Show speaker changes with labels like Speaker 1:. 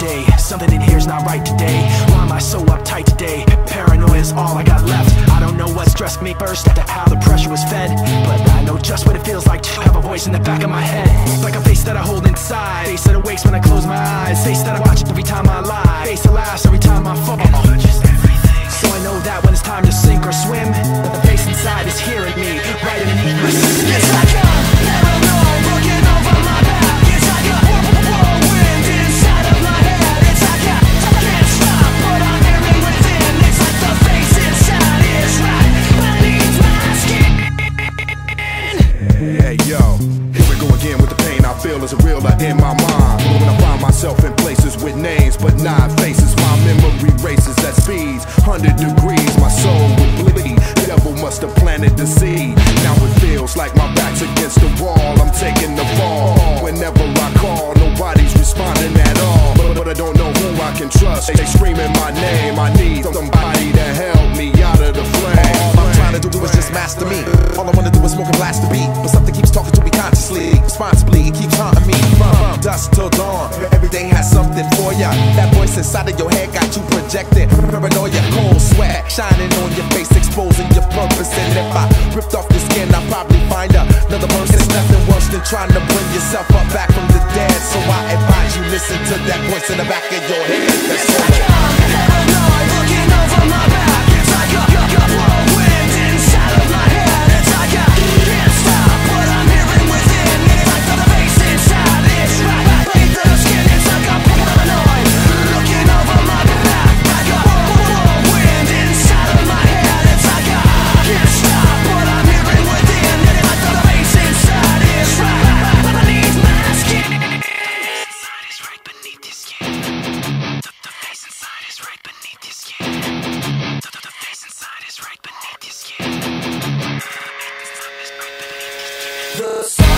Speaker 1: today. Something in here's not right today. Why am I so uptight today? Paranoia's all I got left. I don't know what stressed me first, After how the pressure was fed. But I know just what it feels like to have a voice in the back of my head. Like a face that I hold inside. Face that awakes when I close my eyes. Face that I watch every time I lie. Face that laughs every time I fall. So I know that when it's time to sink or swim, that the face inside is hearing me,
Speaker 2: feel is a realer in my mind. When I find myself in places with names but not faces, my memory races at speeds, 100 degrees. My soul would bleed. Devil must have planted the seed. Now it feels like my back's against the wall. I'm taking
Speaker 3: dusk till dawn. Every day has something for ya. That voice inside of your head got you projecting. Paranoia, cold sweat, shining on your face, exposing your purpose. And if I ripped off your skin, I'd probably find another person. It's nothing worse than trying to bring yourself up back from the dead. So I advise you listen to that voice in the back of your head. That's the sun.